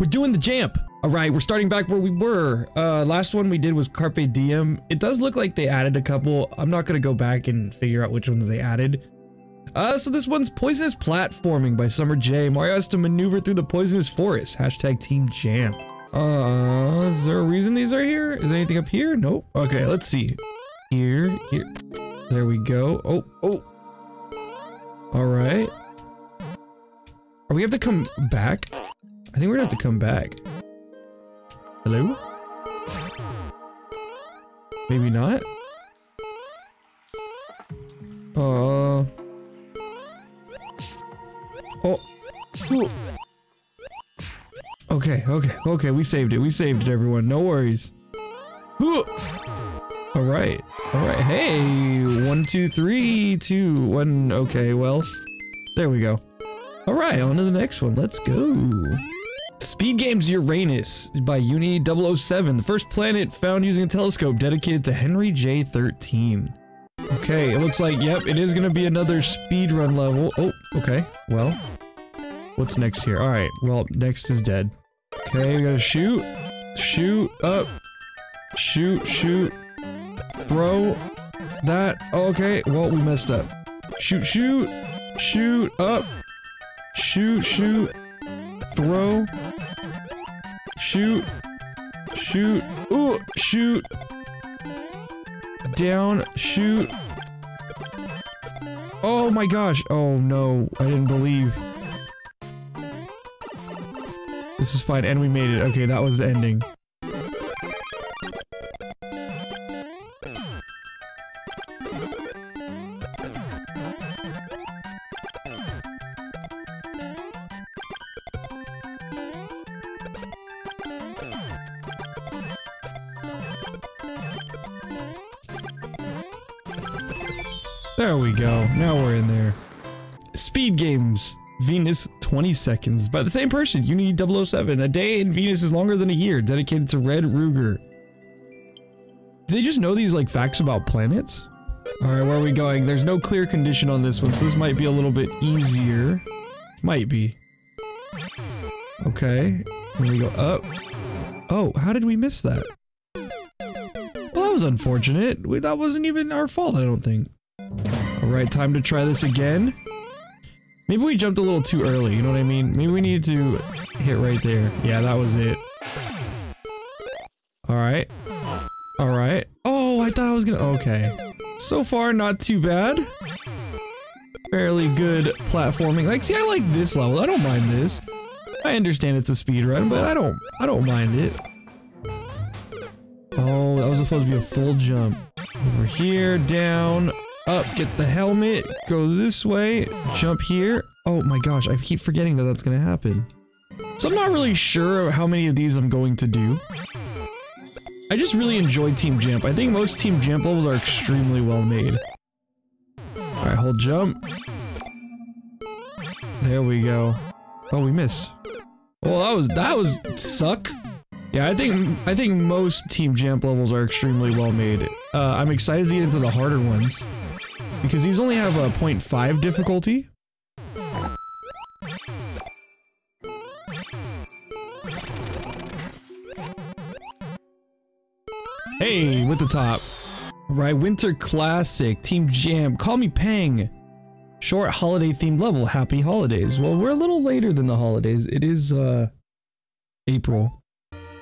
We're doing the jamp. All right, we're starting back where we were. Uh, last one we did was Carpe Diem. It does look like they added a couple. I'm not gonna go back and figure out which ones they added. Uh, so this one's Poisonous Platforming by Summer J. Mario has to maneuver through the poisonous forest. Hashtag Team Jamp. Uh, is there a reason these are here? Is anything up here? Nope. Okay, let's see. Here, here. There we go. Oh, oh. All right. Are we have to come back? I think we're gonna have to come back. Hello? Maybe not? Uh... Oh. Ooh. Okay, okay, okay, we saved it. We saved it, everyone. No worries. Ooh. All right. All right. Hey, one, two, three, two, one. Okay, well, there we go. All right, on to the next one. Let's go. Speed Games Uranus by Uni 007, the first planet found using a telescope dedicated to Henry J13. Okay, it looks like, yep, it is gonna be another speed run level. Oh, okay, well. What's next here? Alright, well, next is dead. Okay, we gotta shoot. Shoot up. Shoot, shoot. Throw. That. Okay, well, we messed up. Shoot, shoot. Shoot up. Shoot, shoot. Throw. Shoot. Shoot. Ooh, shoot. Down. Shoot. Oh my gosh. Oh no, I didn't believe. This is fine, and we made it. Okay, that was the ending. Speed Games. Venus 20 seconds by the same person, Uni 007. A day in Venus is longer than a year, dedicated to Red Ruger. Do they just know these like facts about planets? Alright, where are we going? There's no clear condition on this one, so this might be a little bit easier. Might be. Okay. Here we go up. Oh, how did we miss that? Well, that was unfortunate. That wasn't even our fault, I don't think. Alright, time to try this again. Maybe we jumped a little too early, you know what I mean? Maybe we needed to hit right there. Yeah, that was it. Alright. Alright. Oh, I thought I was gonna- okay. So far, not too bad. Fairly good platforming. Like, see, I like this level. I don't mind this. I understand it's a speed run, but I don't- I don't mind it. Oh, that was supposed to be a full jump. Over here, down, up, get the helmet, go this way, jump here. Oh my gosh, I keep forgetting that that's gonna happen. So I'm not really sure how many of these I'm going to do. I just really enjoy Team Jamp. I think most Team Jamp levels are extremely well made. Alright, hold jump. There we go. Oh, we missed. Well, that was- that was suck. Yeah, I think I think most Team Jump levels are extremely well made. Uh, I'm excited to get into the harder ones. Because these only have a 0.5 difficulty. Hey, with the top. Right, Winter Classic, Team Jamp, Call Me Pang. Short holiday themed level, Happy Holidays. Well, we're a little later than the holidays. It is, uh, April.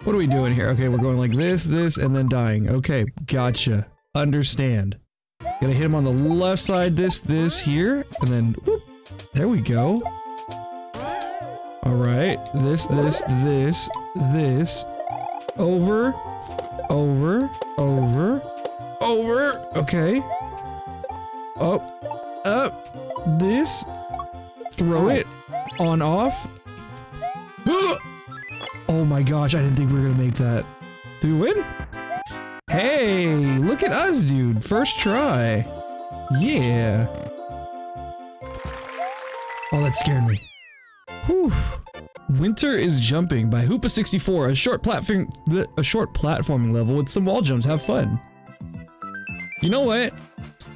What are we doing here? Okay, we're going like this, this, and then dying. Okay, gotcha. Understand. Gotta hit him on the left side, this, this, here, and then, whoop, there we go. Alright, this, this, this, this, over, over, over, over, okay. Up, up, this, throw it, on, off. Oh my gosh, I didn't think we were gonna make that. Do we win? Hey, look at us, dude. First try. Yeah. Oh, that scared me. Whew. Winter is Jumping by Hoopa64, a short platform a short platforming level with some wall jumps. Have fun. You know what?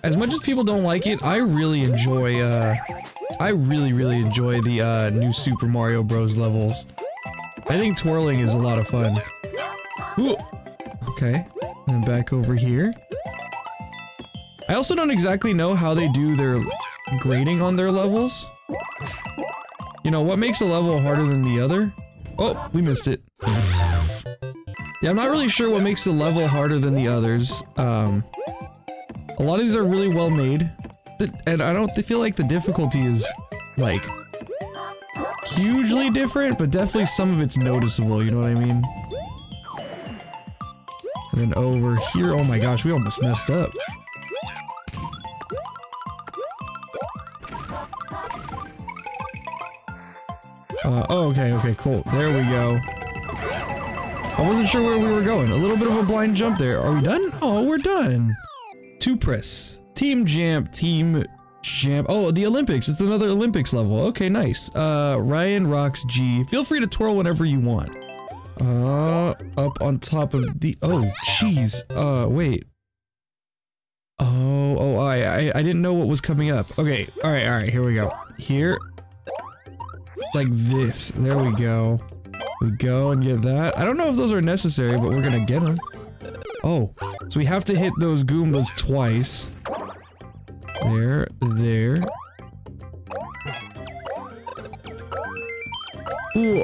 As much as people don't like it, I really enjoy uh I really really enjoy the uh new Super Mario Bros levels. I think twirling is a lot of fun. Ooh. Okay. And back over here. I also don't exactly know how they do their grading on their levels. You know, what makes a level harder than the other? Oh, we missed it. Yeah, I'm not really sure what makes the level harder than the others. Um, a lot of these are really well made. And I don't feel like the difficulty is, like, hugely different, but definitely some of it's noticeable, you know what I mean? And then over here, oh my gosh, we almost messed up. Uh, oh, okay, okay, cool. There we go. I wasn't sure where we were going. A little bit of a blind jump there. Are we done? Oh, we're done. Two press. Team Jamp, Team Jamp. Oh, the Olympics. It's another Olympics level. Okay, nice. Uh, Ryan rocks G. Feel free to twirl whenever you want. Uh, up on top of the- oh, jeez. Uh, wait. Oh, oh, I, I, I didn't know what was coming up. Okay, alright, alright, here we go. Here. Like this. There we go. We go and get that. I don't know if those are necessary, but we're gonna get them. Oh, so we have to hit those Goombas twice. There, there. Ooh.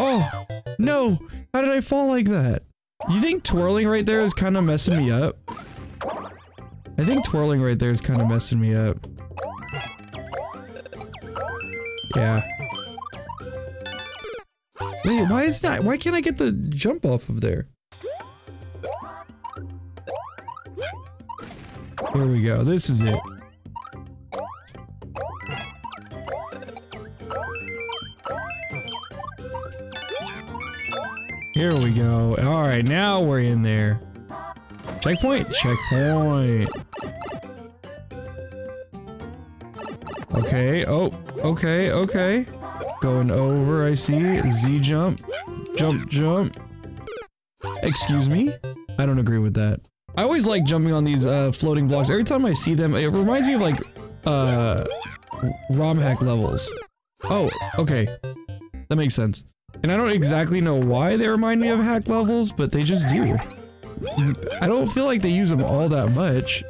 Oh, no! How did I fall like that? You think twirling right there is kind of messing me up? I think twirling right there is kind of messing me up. Yeah. Wait, why is that? Why can't I get the jump off of there? Here we go. This is it. Here we go. Alright, now we're in there. Checkpoint? Checkpoint. Okay, oh, okay, okay. Going over, I see. Z jump. Jump, jump. Excuse me? I don't agree with that. I always like jumping on these uh, floating blocks. Every time I see them, it reminds me of like, uh, ROM hack levels. Oh, okay. That makes sense. And I don't exactly know why they remind me of hack levels, but they just do. I don't feel like they use them all that much.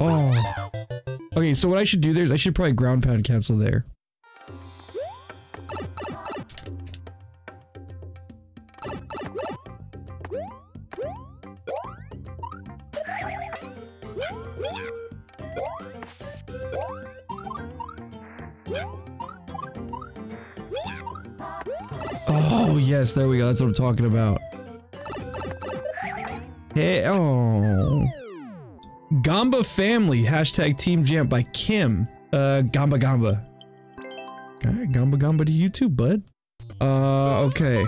Oh. Okay, so what I should do there is I should probably ground pound cancel there. Oh, yes, there we go. That's what I'm talking about. Hey, oh. Gamba Family, hashtag Team Jamp by Kim. Uh, Gamba Gamba. Alright, Gamba Gamba to you too, bud. Uh, okay.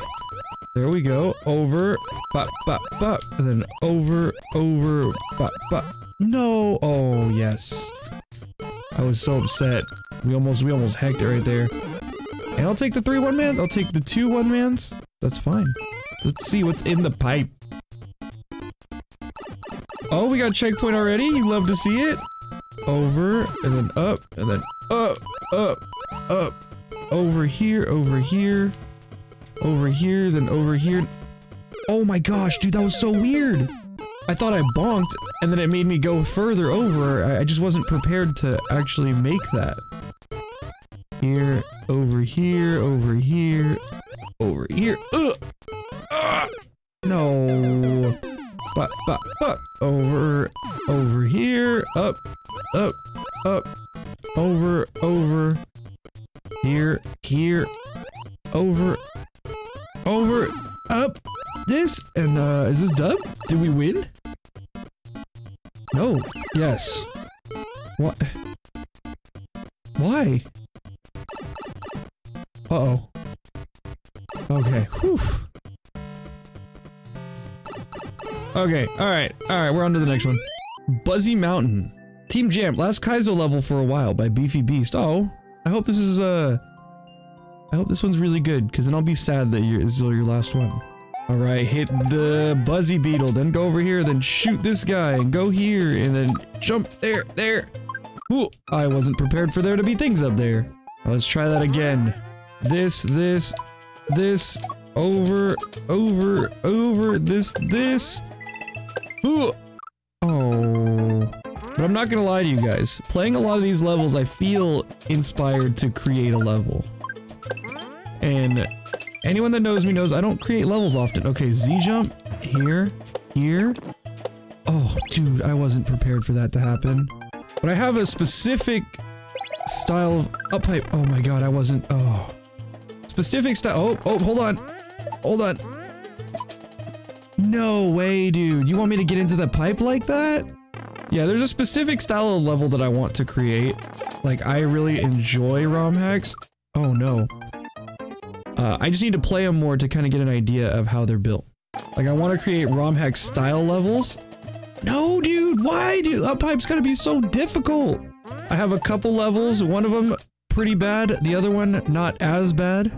There we go. Over, bop, bop, bop. And then over, over, bop, bop. No! Oh, yes. I was so upset. We almost, we almost hacked it right there. And I'll take the three one man. I'll take the two one mans. That's fine. Let's see what's in the pipe. Oh, we got checkpoint already? You love to see it? Over, and then up, and then up, up, up. Over here, over here. Over here, then over here. Oh my gosh, dude, that was so weird. I thought I bonked, and then it made me go further over. I, I just wasn't prepared to actually make that. Here, over here, over here, over here. Ugh! Ah! No. But, but, but, over alright, alright, we're on to the next one. Buzzy Mountain. Team Jamp, last Kaizo level for a while by Beefy Beast. Oh, I hope this is, uh... I hope this one's really good, because then I'll be sad that you're, this is your last one. Alright, hit the Buzzy Beetle, then go over here, then shoot this guy, and go here, and then jump there, there! Ooh, I wasn't prepared for there to be things up there. Let's try that again. This, this, this, over, over, over, this, this. Ooh. Oh. But I'm not gonna lie to you guys. Playing a lot of these levels, I feel inspired to create a level. And anyone that knows me knows I don't create levels often. Okay, Z-jump, here, here. Oh, dude, I wasn't prepared for that to happen. But I have a specific style of up pipe. Oh my god, I wasn't, oh. Specific style, oh, oh, hold on. Hold on. No way, dude. You want me to get into the pipe like that? Yeah, there's a specific style of level that I want to create. Like, I really enjoy ROM hacks. Oh no. Uh, I just need to play them more to kind of get an idea of how they're built. Like, I want to create ROM hack style levels. No, dude, why, dude? that pipe's gotta be so difficult. I have a couple levels, one of them pretty bad, the other one not as bad.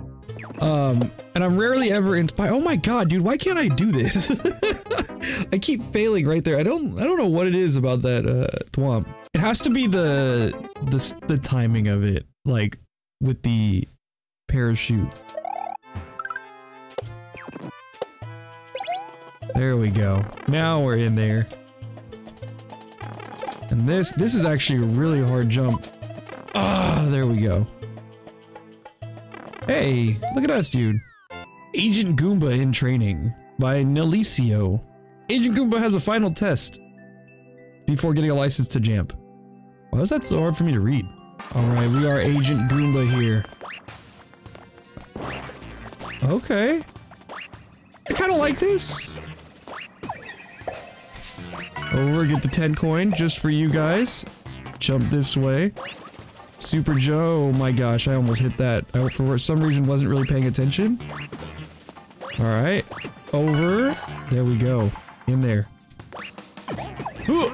Um, and I'm rarely ever inspired. Oh my god, dude, why can't I do this? I keep failing right there. I don't I don't know what it is about that uh thwomp. It has to be the the the timing of it, like with the parachute. There we go. Now we're in there. And this this is actually a really hard jump. Ah, there we go. Hey, look at us, dude. Agent Goomba in Training by Nelicio. Agent Goomba has a final test before getting a license to jump. Why was that so hard for me to read? Alright, we are Agent Goomba here. Okay. I kind of like this. Over, get the 10 coin just for you guys. Jump this way. Super Joe, oh my gosh, I almost hit that. I, for some reason wasn't really paying attention. Alright. Over. There we go. In there. Ooh.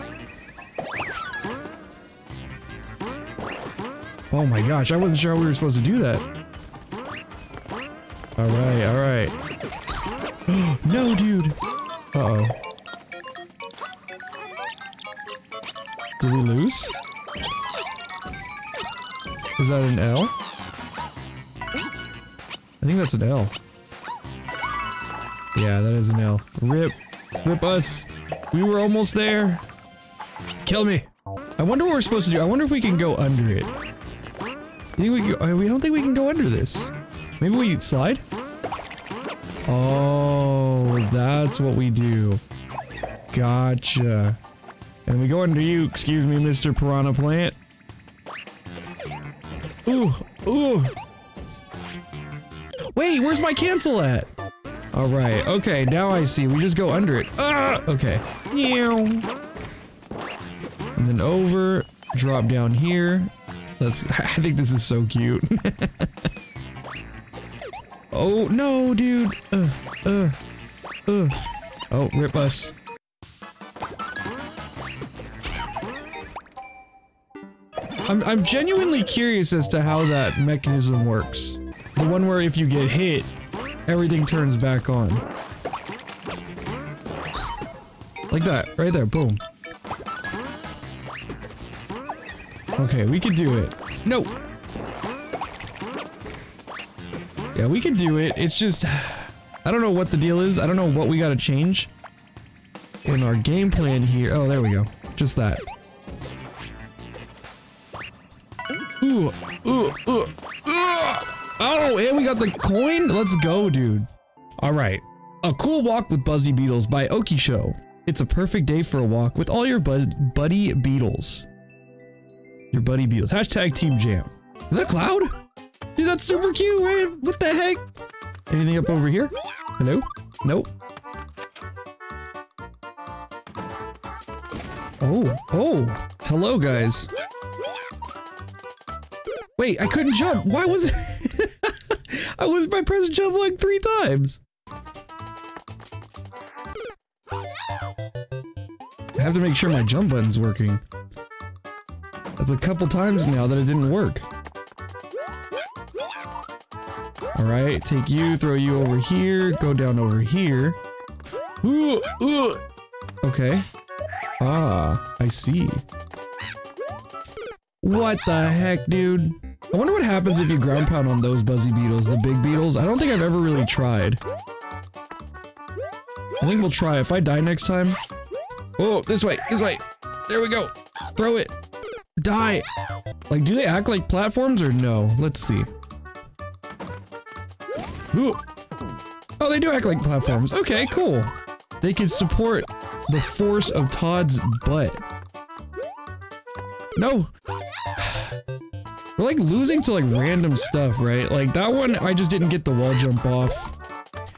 Oh my gosh, I wasn't sure how we were supposed to do that. Alright, alright. no, dude! Uh-oh. Did we lose? Is that an L? I think that's an L. Yeah, that is an L. Rip. Rip us. We were almost there. Kill me. I wonder what we're supposed to do. I wonder if we can go under it. You think we can, we don't think we can go under this. Maybe we slide? Oh, that's what we do. Gotcha. And we go under you, excuse me, Mr. Piranha Plant. Ooh, ooh. Wait, where's my cancel at? All right, okay, now I see. We just go under it. Ah, okay. And then over, drop down here. Let's, I think this is so cute. oh, no, dude. Uh, uh, uh. Oh, rip us. I'm, I'm genuinely curious as to how that mechanism works. The one where if you get hit, everything turns back on. Like that, right there, boom. Okay, we can do it. No! Yeah, we can do it. It's just... I don't know what the deal is. I don't know what we gotta change. In our game plan here. Oh, there we go. Just that. Got the coin? Let's go, dude. All right. A Cool Walk with Buzzy Beetles by Oki Show. It's a perfect day for a walk with all your bud buddy beetles. Your buddy beetles. Hashtag Team Jamp. Is that Cloud? Dude, that's super cute, man. What the heck? Anything up over here? Hello? Nope. Oh, oh. Hello, guys. Wait, I couldn't jump. Why was it? I was my press jump like three times. I have to make sure my jump button's working. That's a couple times now that it didn't work. Alright, take you, throw you over here, go down over here. Ooh, ooh. Okay. Ah, I see. What the heck, dude? I wonder what happens if you ground pound on those Buzzy Beetles, the big beetles. I don't think I've ever really tried. I think we'll try. If I die next time... Oh, this way, this way. There we go. Throw it. Die. Like, do they act like platforms or no? Let's see. Ooh. Oh, they do act like platforms. Okay, cool. They can support the force of Toad's butt. No. We're like losing to like random stuff, right? Like that one, I just didn't get the wall jump off.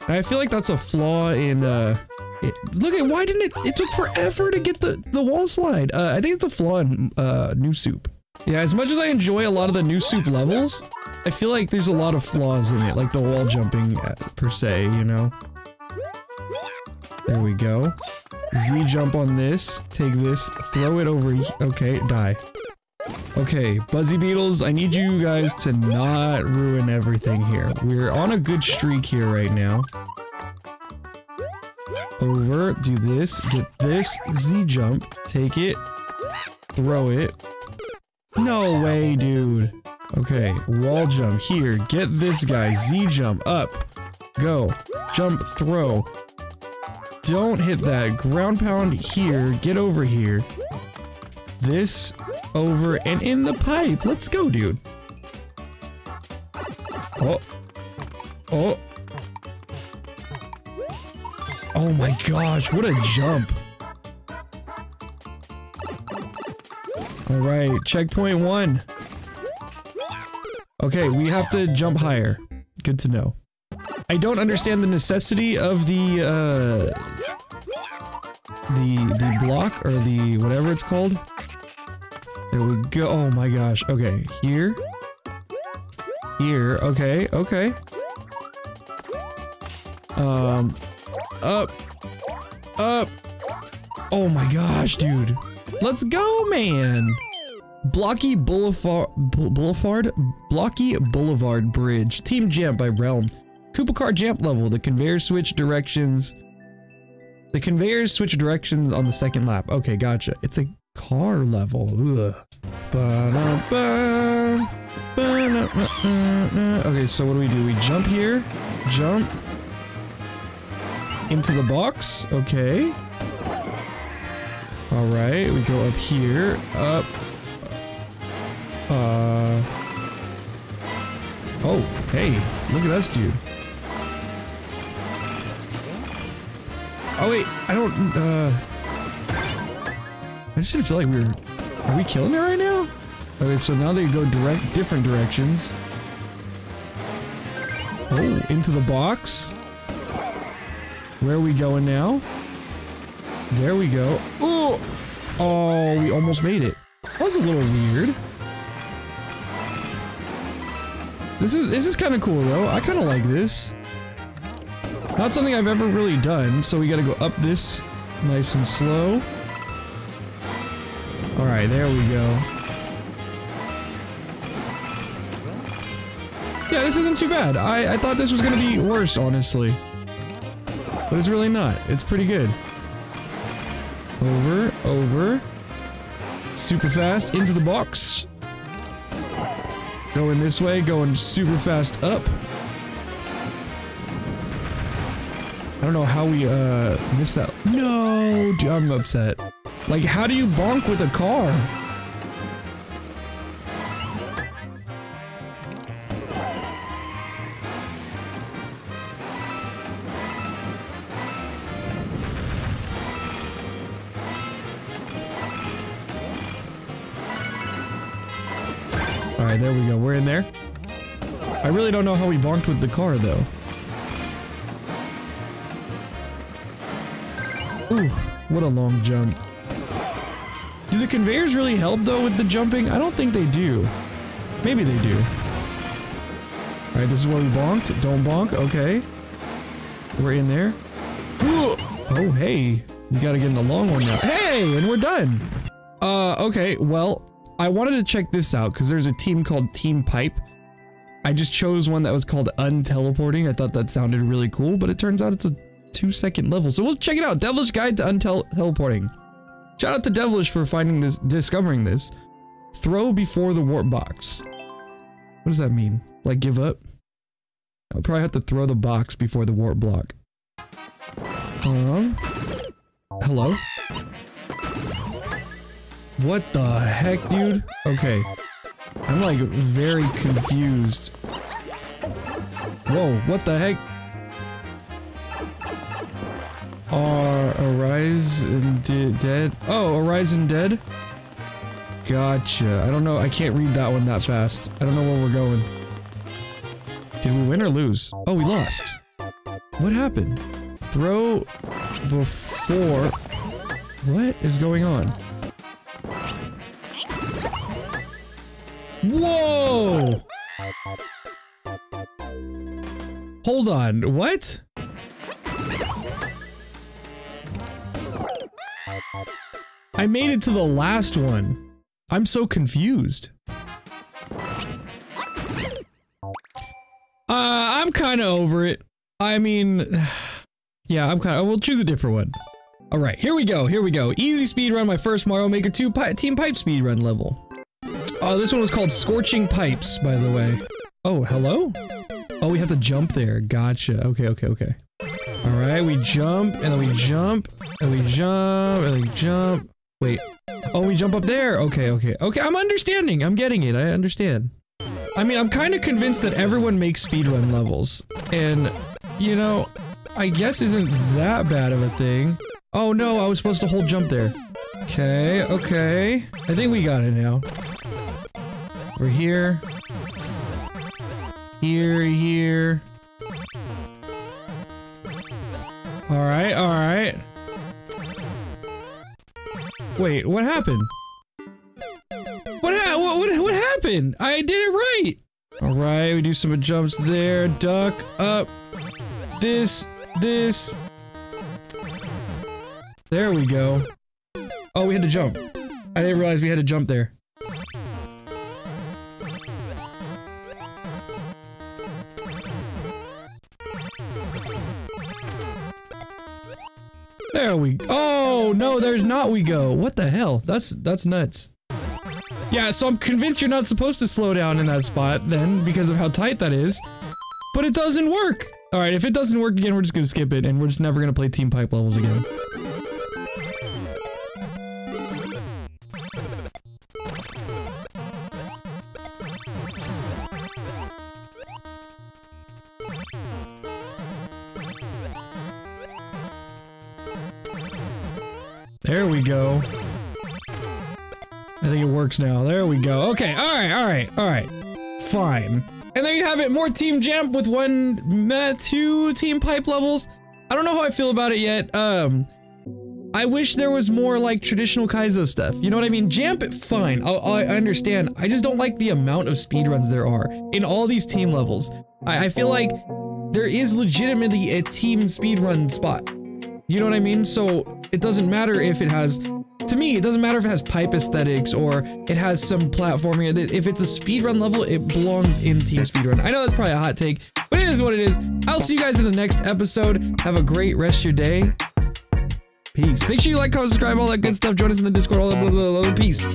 And I feel like that's a flaw in, uh, it, look at, why didn't it, it took forever to get the, the wall slide. Uh, I think it's a flaw in, uh, New Soup. Yeah, as much as I enjoy a lot of the New Soup levels, I feel like there's a lot of flaws in it, like the wall jumping uh, per se, you know? There we go. Z jump on this, take this, throw it over, okay, die. Okay, Buzzy Beetles, I need you guys to not ruin everything here. We're on a good streak here right now. Over, do this, get this, Z jump, take it, throw it. No way, dude. Okay, wall jump here, get this guy, Z jump, up, go, jump, throw. Don't hit that, ground pound here, get over here. This, over, and in the pipe. Let's go, dude. Oh. Oh. Oh my gosh, what a jump. Alright, checkpoint one. Okay, we have to jump higher. Good to know. I don't understand the necessity of the, uh... The, the block, or the, whatever it's called. There we go. Oh my gosh. Okay, here. Here. Okay, okay. Um, up. Up. Oh my gosh, dude. Let's go, man. Blocky Boulevard, Boulevard, Blocky Boulevard Bridge. Team Jamp by Realm. Koopa Car Jump level. The conveyor switch directions. The conveyors switch directions on the second lap. Okay, gotcha. It's a car level. Okay, so what do we do? We jump here, jump into the box. Okay. All right, we go up here, up. Uh. Oh, hey, look at us, dude. Oh wait, I don't. Uh. I just didn't feel like we were... Are we killing it right now? Okay, so now they go direct, different directions. Oh, into the box. Where are we going now? There we go. Oh! Oh, we almost made it. That was a little weird. This is this is kind of cool though. I kind of like this. Not something I've ever really done, so we gotta go up this nice and slow. There we go. Yeah, this isn't too bad. I, I thought this was gonna be worse, honestly. But it's really not. It's pretty good. Over, over. Super fast, into the box. Going this way, going super fast up. I don't know how we, uh, missed that. No, dude, I'm upset. Like, how do you bonk with a car? Alright, there we go. We're in there. I really don't know how we bonked with the car, though. Ooh, what a long jump. Do the conveyors really help though with the jumping? I don't think they do. Maybe they do. Alright, this is where we bonked. Don't bonk. Okay. We're in there. Ooh. Oh, hey. We gotta get in the long one now. Hey, and we're done. Uh, okay. Well, I wanted to check this out because there's a team called Team Pipe. I just chose one that was called Unteleporting. I thought that sounded really cool, but it turns out it's a two second level. So we'll check it out. Devilish Guide to Unteleporting. Shout out to Devilish for finding this, discovering this. Throw before the warp box. What does that mean? Like give up? I'll probably have to throw the box before the warp block. Um. Hello? What the heck, dude? Okay. I'm like very confused. Whoa, what the heck? Are Arise and De Dead? Oh, Arise and Dead? Gotcha. I don't know. I can't read that one that fast. I don't know where we're going. Did we win or lose? Oh, we lost. What happened? Throw before... What is going on? Whoa! Hold on, what? I made it to the last one. I'm so confused. Uh, I'm kind of over it. I mean, yeah, I'm kind of, we'll choose a different one. All right, here we go, here we go. Easy speed run, my first Mario Maker 2 pi Team Pipe speed run level. Oh, this one was called Scorching Pipes, by the way. Oh, hello? Oh, we have to jump there. Gotcha. Okay, okay, okay. All right, we jump, and then we jump, and we jump, and we jump. Wait. Oh, we jump up there. Okay, okay. Okay, I'm understanding. I'm getting it. I understand. I mean, I'm kind of convinced that everyone makes speedrun levels. And, you know, I guess isn't that bad of a thing. Oh no, I was supposed to hold jump there. Okay, okay. I think we got it now. We're here. Here, here. Alright, alright. Wait, what happened? What, ha what, what, what happened? I did it right! Alright, we do some jumps there. Duck, up. This, this. There we go. Oh, we had to jump. I didn't realize we had to jump there. There we go. Oh, no, there's not we go. What the hell? That's that's nuts. Yeah, so I'm convinced you're not supposed to slow down in that spot then because of how tight that is. But it doesn't work. All right, if it doesn't work again, we're just going to skip it and we're just never going to play team pipe levels again. Works now. There we go. Okay, alright, alright, alright. Fine. And there you have it, more Team Jamp with one, uh, two Team Pipe levels. I don't know how I feel about it yet. Um, I wish there was more like traditional Kaizo stuff. You know what I mean? Jamp, it fine. I, I understand. I just don't like the amount of speedruns there are in all these team levels. I, I feel like there is legitimately a team speedrun spot. You know what I mean? So it doesn't matter if it has, to me, it doesn't matter if it has pipe aesthetics or it has some platforming. If it's a speedrun level, it belongs in Team Speedrun. I know that's probably a hot take, but it is what it is. I'll see you guys in the next episode. Have a great rest of your day. Peace. Make sure you like, comment, subscribe, all that good stuff. Join us in the Discord, all that blah, blah, blah, blah. Peace.